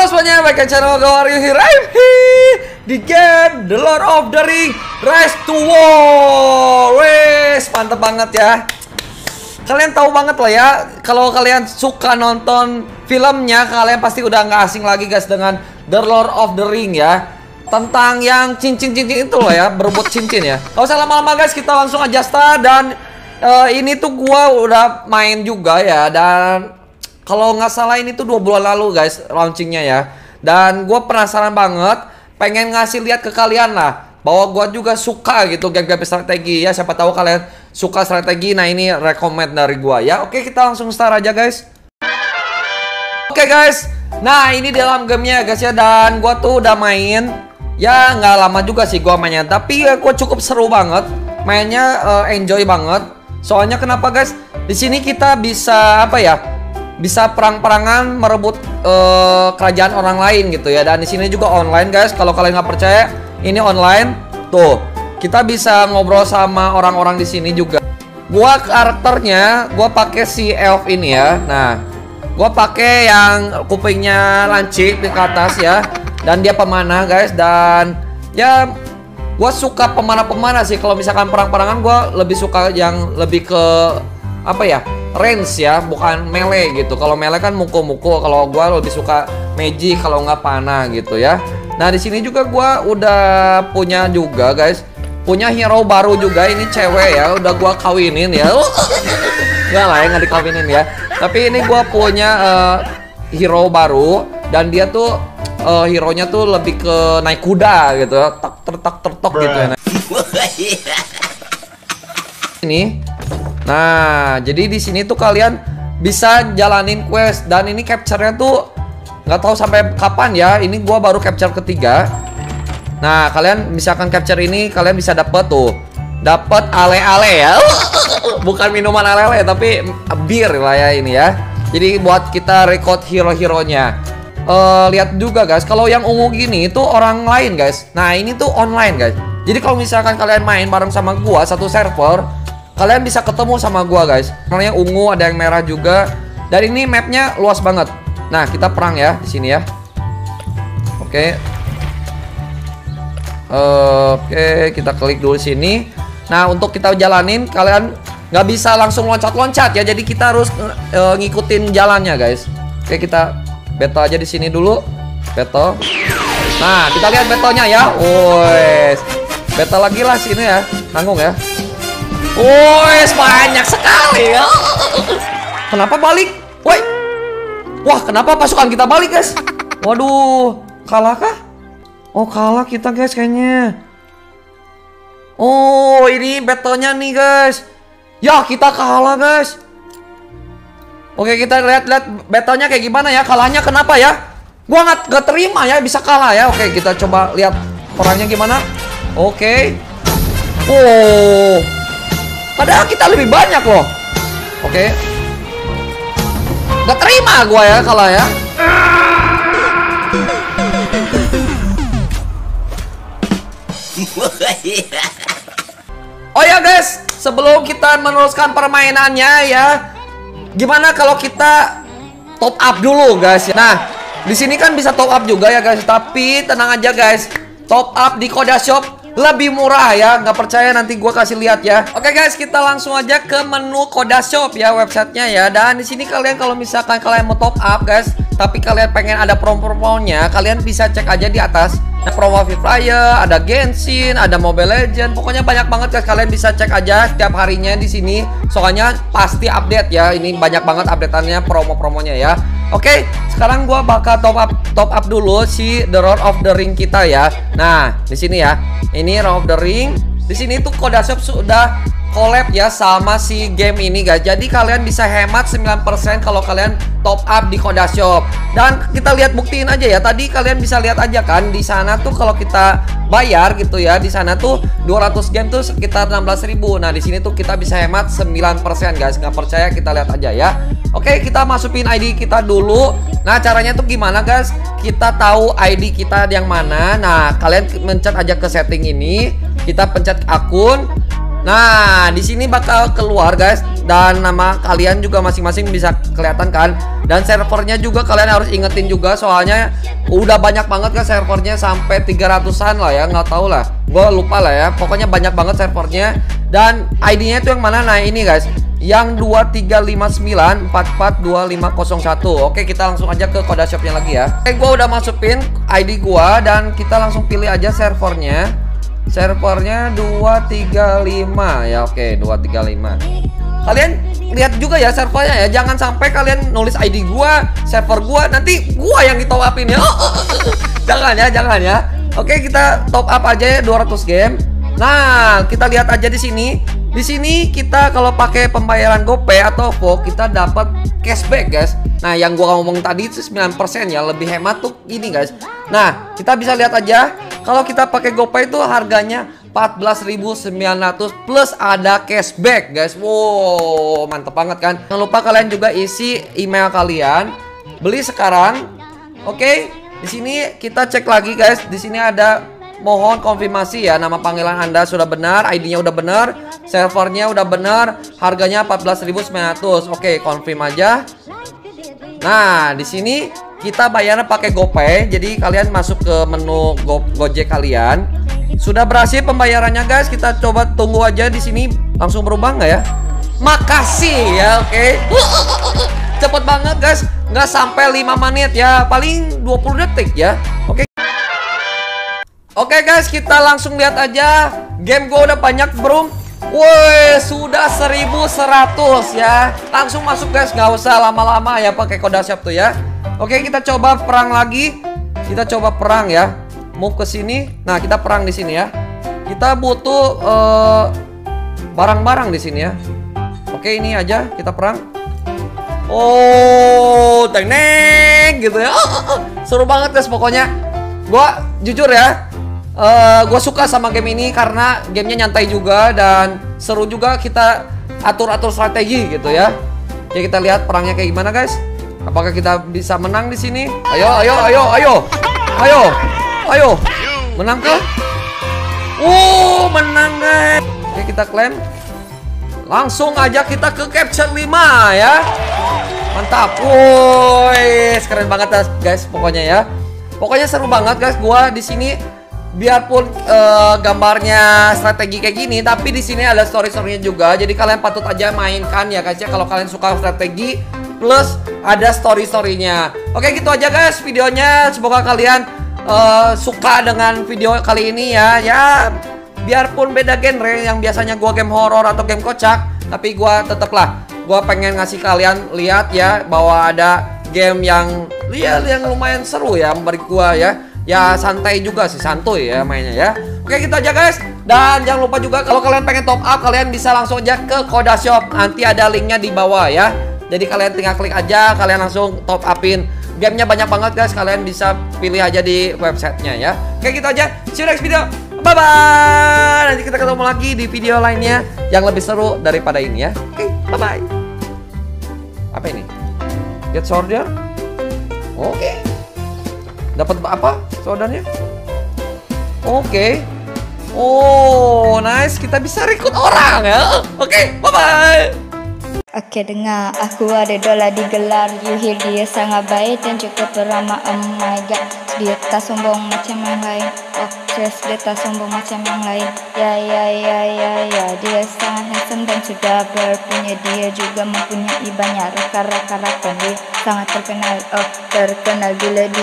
Halo semuanya, baik ke channel Go Are You Here I'm di game The Lord of the Ring Rise to War. Wes, mantep banget ya. Kalian tahu banget lah ya Kalau kalian suka nonton filmnya Kalian pasti udah nggak asing lagi guys dengan The Lord of the Ring ya Tentang yang cincin-cincin itu loh ya Berebut cincin ya. Gak usah lama-lama guys, kita langsung aja start. Dan eh, ini tuh gua udah main juga ya. Dan kalau nggak salah ini tuh dua bulan lalu guys launchingnya ya. Dan gue penasaran banget. Pengen ngasih lihat ke kalian lah. Bahwa gue juga suka gitu game-game strategi ya. Siapa tahu kalian suka strategi. Nah ini rekomend dari gue ya. Oke kita langsung start aja guys. Oke guys. Nah ini dalam gamenya guys ya. Dan gue tuh udah main ya nggak lama juga sih gue mainnya. Tapi ya gue cukup seru banget. Mainnya eh, enjoy banget. Soalnya kenapa guys? Di sini kita bisa apa ya bisa perang-perangan merebut eh, kerajaan orang lain gitu ya. Dan di sini juga online guys. Kalau kalian nggak percaya ini online. Tuh kita bisa ngobrol sama orang-orang di sini juga. Gua karakternya gua pakai si elf ini ya. Nah gua pakai yang kupingnya lancip di atas ya. Dan dia pemanah guys. Dan ya gua suka pemanah-pemanah sih. Kalau misalkan perang-perangan gua lebih suka yang lebih ke apa ya range ya bukan melee gitu. Kalau melee kan mukul-mukul. Kalau gua lebih suka magic kalau nggak panah gitu ya. Nah di sini juga gua udah punya juga guys. Punya hero baru juga. Ini cewek ya udah gua kawinin ya nggak lah ya nggak dikawinin ya tapi ini gua punya eh, hero baru dan dia tuh eh, hero nya tuh lebih ke naik kuda gitu tak tertak tertok gitu ya ini Nah, jadi di sini tuh kalian bisa jalanin quest dan ini capture-nya tuh nggak tahu sampai kapan ya. Ini gua baru capture ketiga. Nah, kalian misalkan capture ini kalian bisa dapet tuh. Dapat ale-ale ya. Bukan minuman ale-ale tapi bir lah ya ini ya. Jadi buat kita record hero-heronya. Eh, lihat juga guys, kalau yang ungu gini itu orang lain guys. Nah, ini tuh online guys. Jadi kalau misalkan kalian main bareng sama gua satu server, kalian bisa ketemu sama gua guys karena yang ungu ada yang merah juga dan ini mapnya luas banget nah kita perang ya di sini ya oke oke kita klik dulu sini nah untuk kita jalanin kalian nggak bisa langsung loncat-loncat ya jadi kita harus eh, ngikutin jalannya guys oke kita battle aja di sini dulu battle nah kita lihat battlenya ya wes battle lagi lah sini ya tanggung ya Wes banyak sekali ya. Kenapa balik? Woi. Wah, kenapa pasukan kita balik, guys? Waduh, kalah kah? Oh, kalah kita, guys, kayaknya. Oh, ini battle-nya nih, guys. Ya, kita kalah, guys. Oke, kita lihat-lihat battle-nya kayak gimana ya. Kalahnya kenapa ya? Gua nggak nggak terima ya bisa kalah ya. Oke, kita coba lihat orangnya gimana. Oke. Oh. Padahal kita lebih banyak loh. Oke. Gak terima gua ya kalau ya. Oh ya guys, sebelum kita meneruskan permainannya ya, gimana kalau kita top up dulu guys? Nah, di sini kan bisa top up juga ya guys, tapi tenang aja guys, top up di Koda Shop lebih murah ya. Nggak percaya nanti gua kasih lihat ya. Oke guys kita langsung aja ke menu Koda Shop ya websitenya ya. Dan di sini kalian kalau misalkan kalian mau top up guys tapi kalian pengen ada promo-promonya kalian bisa cek aja di atas ada promo Free Fire ada Genshin ada Mobile Legend pokoknya banyak banget guys kalian bisa cek aja setiap harinya di sini soalnya pasti update ya ini banyak banget updateannya promo-promonya ya Oke, sekarang gua bakal top up top up dulu si The Lord of the Ring kita ya. Nah, di sini ya. Ini Lord of the Ring. Di sini tuh Koda Shop sudah collab ya sama si game ini guys. Jadi kalian bisa hemat 9% kalau kalian top up di Koda Shop. Dan kita lihat buktiin aja ya. Tadi kalian bisa lihat aja kan di sana tuh kalau kita bayar gitu ya. Di sana tuh 200 game tuh sekitar 16.000. Nah, di sini tuh kita bisa hemat 9% guys. Nggak percaya kita lihat aja ya. Oke, kita masukin ID kita dulu. Nah, caranya tuh gimana, guys? Kita tahu ID kita yang mana. Nah, kalian mencet aja ke setting ini. Kita pencet akun. Nah, di sini bakal keluar guys dan nama kalian juga masing-masing bisa kelihatan kan. Dan servernya juga kalian harus ingetin juga soalnya udah banyak banget kan servernya sampai 300-an lah ya, nggak tahu lah. Gue lupa lah ya. Pokoknya banyak banget servernya dan ID-nya itu yang mana? Nah, ini guys. Yang 2359442501 Oke kita langsung aja ke kode shopnya lagi ya Oke gue udah masukin ID gua Dan kita langsung pilih aja servernya Servernya 235 ya oke 235 Kalian lihat juga ya servernya ya. Jangan sampai kalian nulis ID gua Server gua nanti gua yang ditop upin ya. Jangan ya jangan ya. Oke kita top up aja ya 200 game. Nah kita lihat aja di sini. Di sini kita kalau pakai pembayaran GoPay atau OVO kita dapat cashback guys. Nah yang gua ngomong tadi itu 9% ya. Lebih hemat tuh ini guys. Nah kita bisa lihat aja kalau kita pakai GoPay itu harganya 14.900 plus ada cashback guys. Wow mantep banget kan. Jangan lupa kalian juga isi email kalian. Beli sekarang. Oke. Di sini kita cek lagi guys. Di sini ada mohon konfirmasi ya nama panggilan Anda sudah benar, ID-nya udah benar, servernya udah benar, harganya 14.900. Oke, konfirm aja. Nah, di sini kita bayarnya pakai GoPay. Jadi kalian masuk ke menu Go Gojek kalian. Sudah berhasil pembayarannya guys. Kita coba tunggu aja di sini langsung berubah nggak ya? Makasih ya, oke. Okay. Cepet banget guys, nggak sampai 5 menit ya, paling 20 detik ya. Oke. Okay. Oke okay guys, kita langsung lihat aja. Game gue udah banyak bro. Woi, sudah 1100 ya. Langsung masuk guys, nggak usah lama-lama ya pakai kode siap tuh ya. Oke, kita coba perang lagi. Kita coba perang ya. Move ke sini. Nah, kita perang di sini ya. Kita butuh barang-barang uh, di sini ya. Oke, ini aja kita perang. Oh, teneng gitu ya. Seru banget guys pokoknya. Gua jujur ya, uh, eh, gue suka sama game ini karena gamenya nyantai juga dan seru juga kita atur-atur strategi gitu ya. Jadi kita lihat perangnya kayak gimana guys. Apakah kita bisa menang di sini? Ayo, ayo, ayo, ayo, ayo, ayo, menang ke? Uh, menang guys. Oke kita klaim. Langsung aja kita ke capture 5 ya. Mantap. Woi, keren banget guys pokoknya ya. Pokoknya seru banget guys. Gua di sini biarpun uh, gambarnya strategi kayak gini tapi di sini ada story storynya juga. Jadi kalian patut aja mainkan ya guys ya. Kalau kalian suka strategi plus ada story storynya oke gitu aja guys videonya. Semoga kalian uh, suka dengan video kali ini ya. Ya biarpun beda genre yang biasanya gua game horror atau game kocak tapi gua tetaplah gua pengen ngasih kalian lihat ya bahwa ada game yang lihat yang lumayan seru ya bagi gua ya ya santai juga sih santuy ya mainnya ya. Oke gitu aja guys. Dan jangan lupa juga kalau kalian pengen top up kalian bisa langsung aja ke Koda Shop. Nanti ada linknya di bawah ya. Jadi kalian tinggal klik aja kalian langsung top upin. Gamenya banyak banget guys. Kalian bisa pilih aja di websitenya ya. Oke gitu aja. See you next video. Bye bye nanti kita ketemu lagi di video lainnya yang lebih seru daripada ini ya. Oke bye bye apa ini? Get soldier oke. okay. Dapat apa saudaranya? Oke. Okay. Oh, nice. Kita bisa rekrut orang ya. Oke, okay, bye-bye. Oke dengar aku ada dola digelar hear dia sangat baik dan cukup ramah Oh my god Dia tak sombong macam yang lain Oh just dia tak sombong macam yang lain Ya ya ya ya ya Dia sangat handsome dan sudah berpunya Dia juga mempunyai banyak raka-raka Dia sangat terkenal Oh terkenal bila dia